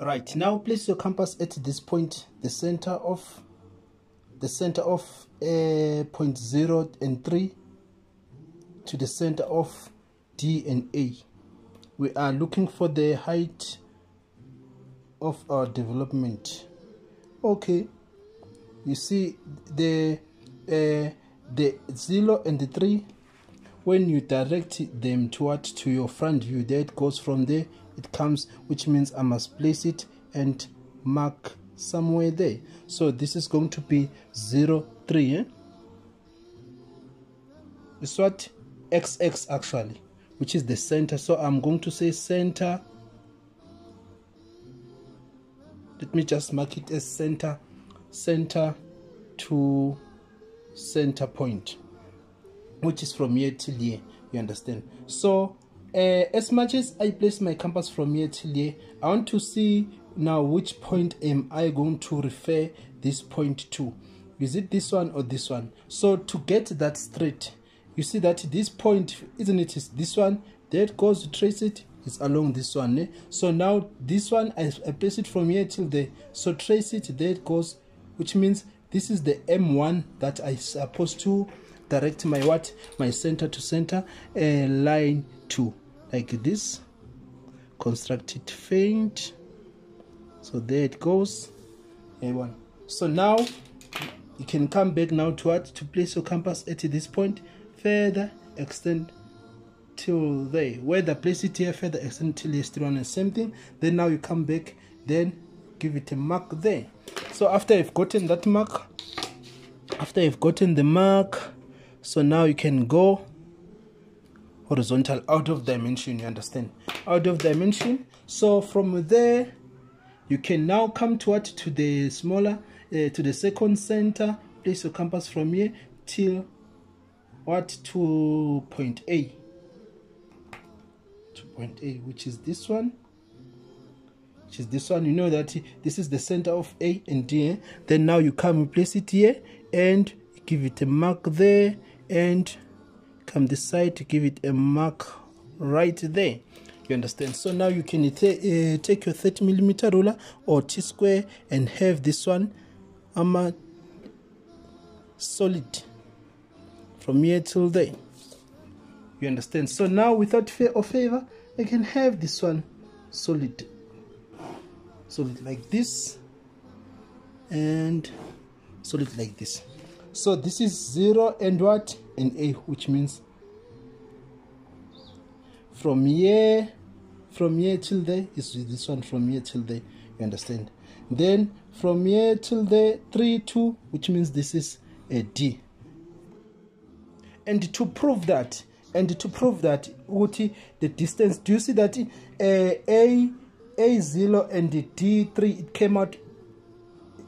right now place your compass at this point the center of the center of uh, point 0 and 3 to the center of D and A. We are looking for the height of our development. Okay you see the uh, the 0 and the 3 when you direct them toward to your front view it goes from there it comes which means I must place it and mark somewhere there. So this is going to be 0 3 eh? it's what xx actually which is the center. So I'm going to say center. Let me just mark it as center center to center point which is from here till here. You understand? So uh, as much as I place my compass from here till here I want to see now which point am I going to refer this point to. Is it this one or this one? So to get that straight you see that this point isn't it is this one? That goes to trace it is along this one eh? so now this one I, I place it from here till there. So trace it there it goes which means this is the m1 that i supposed to direct my what? My center to center uh, line to like this. Construct it faint. So there it goes. A1 so now you can come back now to what? To place your compass at this point. Further extend till there. Whether place it here further extend till it's still on the same thing. Then now you come back then give it a mark there. So after you've gotten that mark after you've gotten the mark so now you can go horizontal out of dimension you understand? Out of dimension. So from there you can now come to what to the smaller uh, to the second center place your compass from here till what? to point A. to point A which is this one. Which is this one. You know that this is the center of A and D eh? then now you come and place it here and give it a mark there and come side to give it a mark right there. You understand? So now you can uh, take your 30 millimeter ruler or t-square and have this one I'm a solid from here till there. You understand? So now without fear or favor I can have this one solid. Solid like this and solid like this so this is zero and what? And a which means from here from here till there is this one from here till there you understand? Then from here till there 3 2 which means this is a d. And to prove that and to prove that what the distance do you see that uh, a a0 and d3 it came out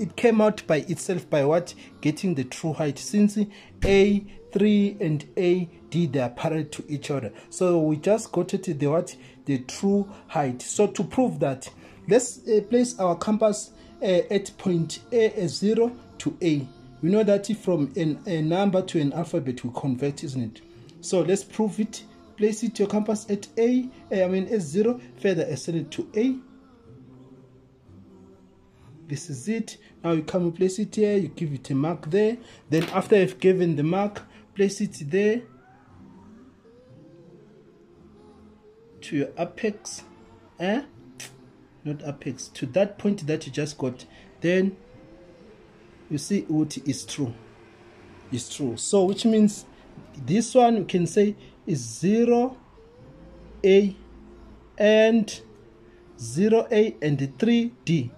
it came out by itself by what? Getting the true height. Since a3 and ad they are parallel to each other. So we just got it the what? The true height. So to prove that let's uh, place our compass uh, at point a, 0 to a. We know that from an, a number to an alphabet we convert isn't it? So let's prove it. Place it your compass at a i mean s0 further extend it to a this is it. Now you come and place it here you give it a mark there. Then after you've given the mark place it there to your apex eh? Not apex to that point that you just got. Then you see what is true. Is true. So which means this one you can say is 0 a and 0 a and 3 d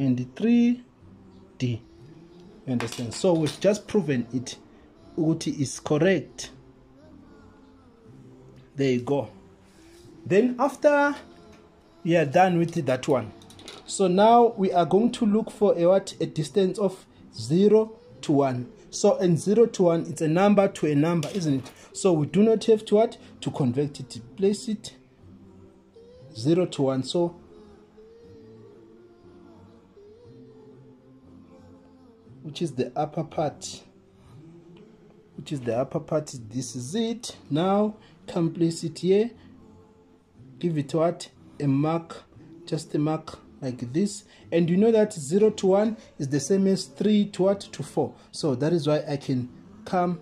and 3d you understand? So we've just proven it uti is correct. There you go. Then after we are done with that one so now we are going to look for a what? A distance of 0 to 1 so in 0 to 1 it's a number to a number isn't it? So we do not have to what? To convert it. Place it 0 to 1 so which is the upper part which is the upper part this is it. Now come place it here. Give it what? A mark just a mark like this. And you know that 0 to 1 is the same as 3 to what? To 4 so that is why I can come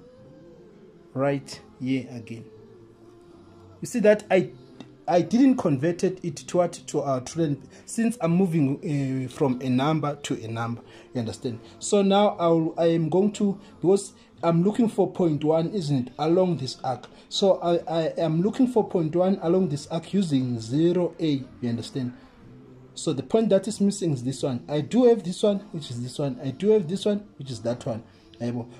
right here again. You see that I I didn't converted it to what to our trend since I'm moving uh, from a number to a number you understand? So now I'll, I am going to because I'm looking for point one isn't it along this arc? So I, I am looking for point one along this arc using 0a you understand? So the point that is missing is this one. I do have this one which is this one. I do have this one which is that one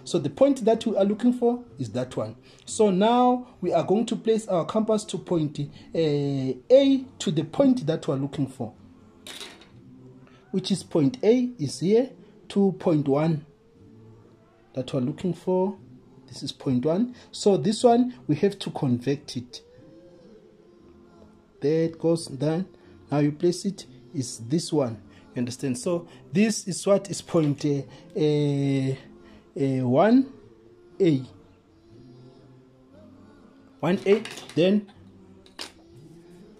so the point that we are looking for is that one. So now we are going to place our compass to point uh, a to the point that we're looking for which is point a is here to point one that we're looking for. This is point one. So this one we have to convert it. There it goes done. Now you place it is this one. You understand? So this is what is point a, a, a. 1a 1a then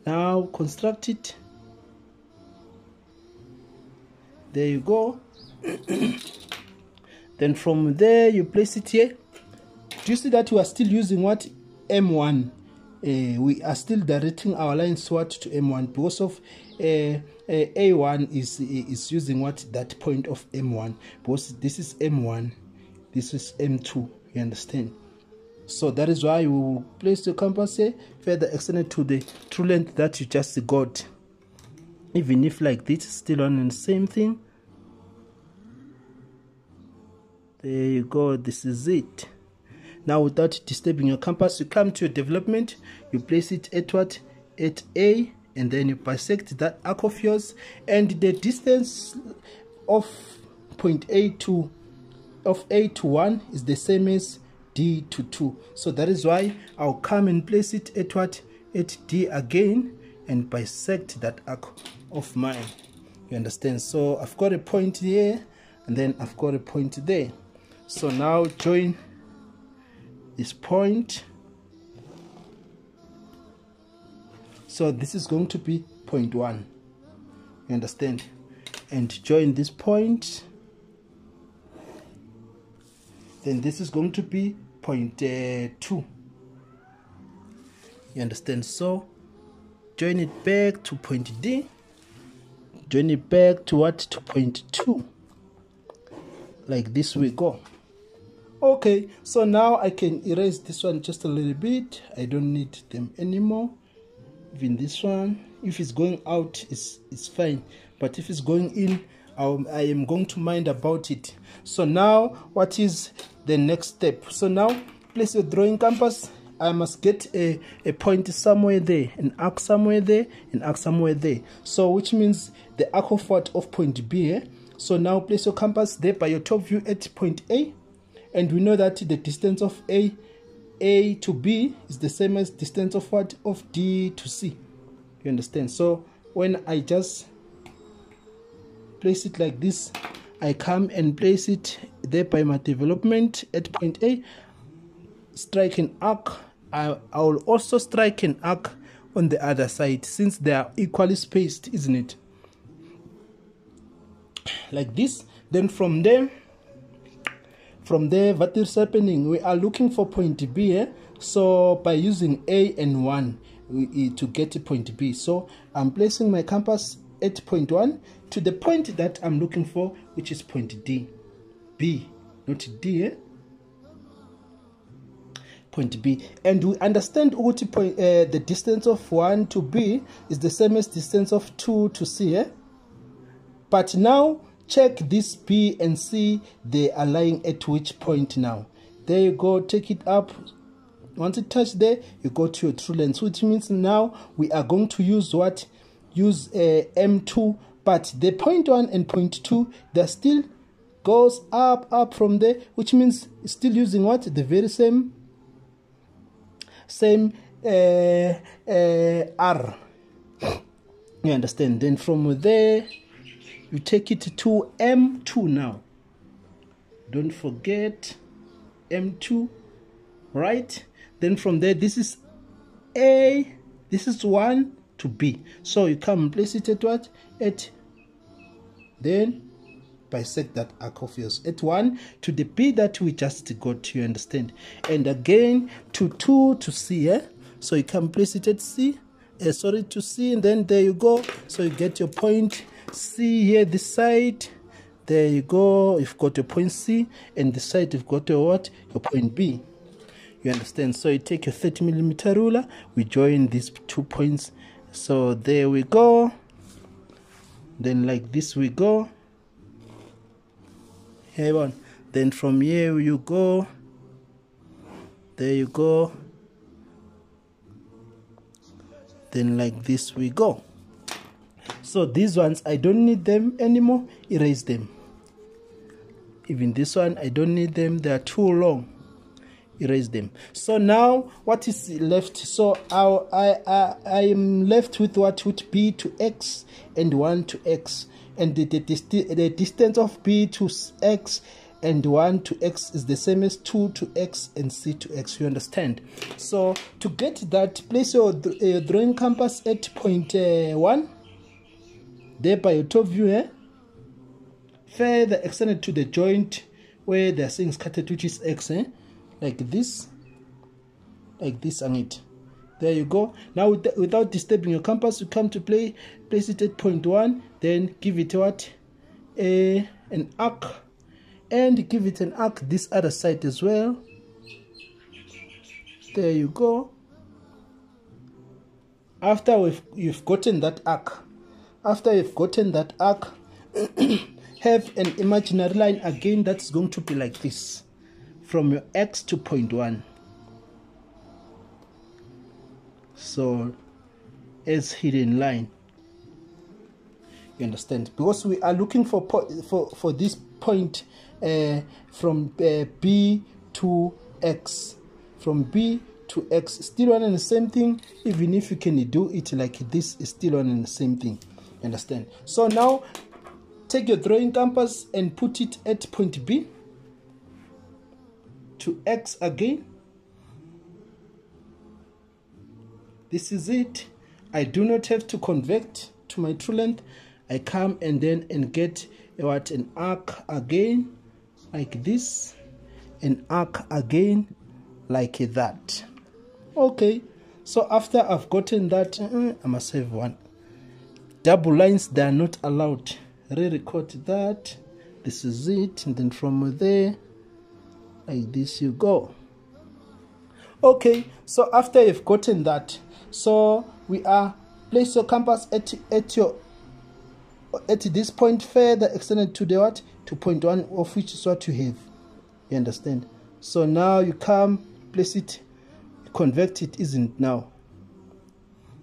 now construct it. There you go. Then from there you place it here. Do you see that we are still using what? M1 uh, we are still directing our line swat to m1 because of uh, uh, A1 is is using what? That point of M1 because this is M1 this is M2 you understand? So that is why you place your compass further extended to the true length that you just got. Even if like this still on the same thing. There you go this is it. Now without disturbing your compass you come to your development you place it at what? At a and then you bisect that arc of yours and the distance of point A to of A to 1 is the same as D to 2 so that is why I'll come and place it at what? At D again and bisect that arc of mine. You understand? So I've got a point here and then I've got a point there. So now join this point. So this is going to be point one. You understand? And join this point then this is going to be point uh, two. You understand? So join it back to point D. Join it back to what? To point two. Like this we go. Okay so now I can erase this one just a little bit. I don't need them anymore. Even this one. If it's going out it's it's fine. But if it's going in I'll, I am going to mind about it. So now what is the next step so now place your drawing compass I must get a, a point somewhere there, an arc somewhere there, an arc somewhere there. So which means the arc of what of point B. Eh? So now place your compass there by your top view at point A. And we know that the distance of A a to B is the same as distance of what? Of D to C. You understand? So when I just place it like this, I come and place it there by my development at point A, strike an arc. I, I will also strike an arc on the other side since they are equally spaced, isn't it? Like this. Then from there, from there what is happening we are looking for point b eh? so by using a and 1 we, to get point b so i'm placing my compass at point 1 to the point that i'm looking for which is point d. B not d eh? point b. And we understand what point uh, the distance of 1 to b is the same as distance of 2 to c eh? but now check this B and C. They are lying at which point now? There you go. Take it up. Once it touch there you go to your true length which means now we are going to use what? Use uh, M2 but the point 1 and point 2 they still goes up up from there which means still using what the very same same uh, uh, R you understand then from there you take it to M2 now. Don't forget M2, right? Then from there, this is A, this is 1 to B. So you come place it at what? At then bisect that arc of yours. At 1 to the b that we just got you understand? And again to 2 to c eh? so you can place it at c. Uh, sorry to c and then there you go. So you get your point c here this side. There you go. You've got your point c and the side you've got your what? Your point b. You understand? So you take your 30 millimeter ruler. We join these two points. So there we go then like this we go. Here on then from here you go. There you go. Then like this we go. So these ones i don't need them anymore. Erase them. Even this one i don't need them. They are too long erase them. So now what is left? So i i i am left with what? With b to x and 1 to x. And the, the, the distance of b to x and 1 to x is the same as 2 to x and c to x. You understand? So to get that place your uh, drawing compass at point uh, 1 there by your top view eh? further extended to the joint where the thing is scattered which is x eh? Like this. Like this and it. There you go. Now without disturbing your compass you come to play place it at point one then give it what? A an arc. And give it an arc this other side as well. There you go. After we've you've gotten that arc. After you've gotten that arc have an imaginary line again that's going to be like this from your x to point one. So it's hidden line. You understand? Because we are looking for for for this point uh, from uh, b to x. From b to x still and the same thing. Even if you can do it like this is still and the same thing. You understand? So now take your drawing compass and put it at point b to x again. This is it. I do not have to convert to my true length. I come and then and get what an arc again like this. An arc again like that. Okay. So after I've gotten that uh, I must have one. Double lines they are not allowed. Re-record that. This is it. And then from there like this you go? Okay so after you've gotten that so we are place your compass at, at your at this point further extended to the what? To point one of which is what you have. You understand? So now you come place it convert it isn't now?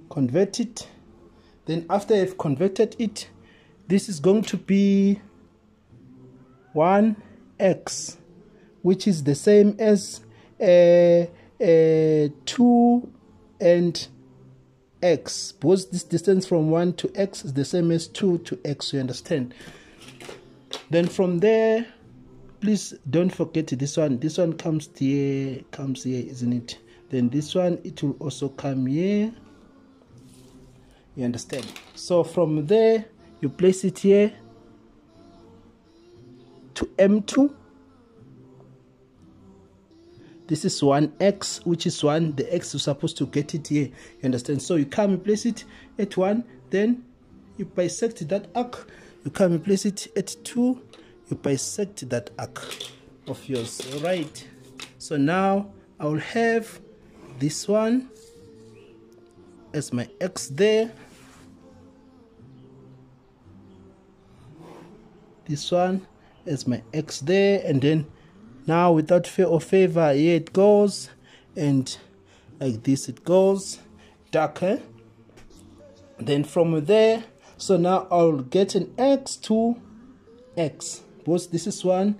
Convert it. Then after you've converted it this is going to be 1x which is the same as uh, uh, 2 and x. Because this distance from 1 to x is the same as 2 to x you understand? Then from there please don't forget this one. This one comes here comes here isn't it? Then this one it will also come here. You understand? So from there you place it here to m2 this is 1x which is 1 the x is supposed to get it here. You understand? So you come and place it at 1 then you bisect that arc. You come and place it at 2 you bisect that arc of yours. All right so now i will have this one as my x there. This one as my x there and then now without fear or favor here it goes and like this it goes darker then from there so now I'll get an x to x. Because this is one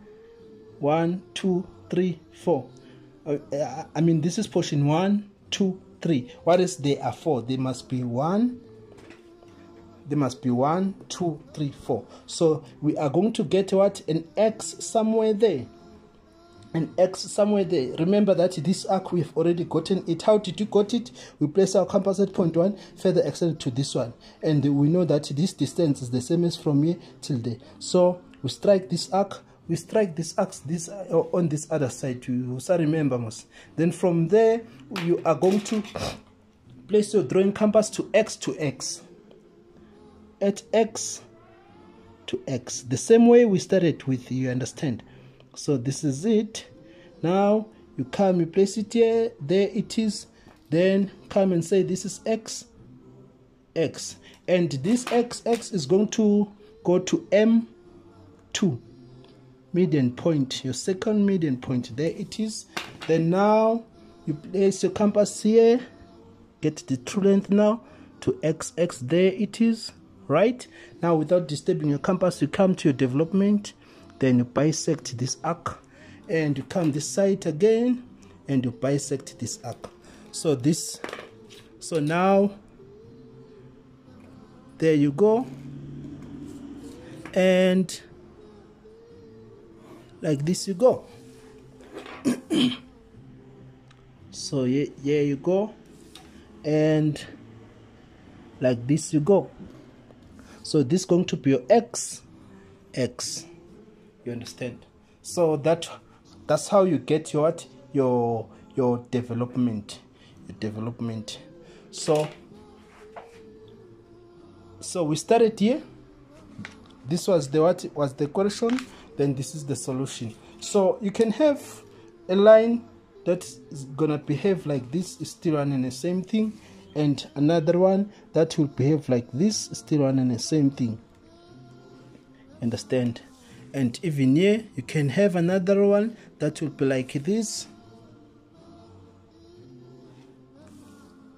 one two three four. Uh, I mean this is portion one two three. What is there are four? There must be one there must be one two three four. So we are going to get what? An x somewhere there and x somewhere there. Remember that this arc we've already gotten it. How did you got it? We place our compass at point one further extend to this one. And we know that this distance is the same as from here till there. So we strike this arc we strike this arc this uh, on this other side. You also remember most then from there you are going to place your drawing compass to x to x. At x to x. The same way we started with you understand so this is it. Now you come you place it here. There it is. Then come and say this is x x. And this x x is going to go to m2 median point. Your second median point. There it is. Then now you place your compass here. Get the true length now to xx there it is. Right? Now without disturbing your compass you come to your development then you bisect this arc and you come this side again and you bisect this arc. So this so now there you go. And like this you go. So yeah, you go. And like this you go. So this is going to be your x x you understand? So that that's how you get your your your development. Your development. So so we started here. This was the what was the question. Then this is the solution. So you can have a line that is gonna behave like this is still running the same thing and another one that will behave like this still running the same thing. Understand and even here you can have another one that will be like this.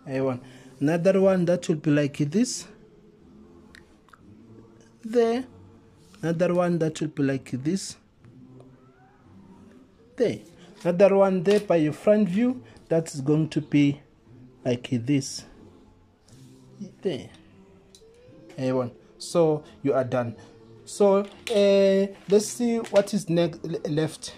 Want another one that will be like this. There. Another one that will be like this. There. Another one there by your front view that's going to be like this. There. A1 so you are done so uh, let's see what is next left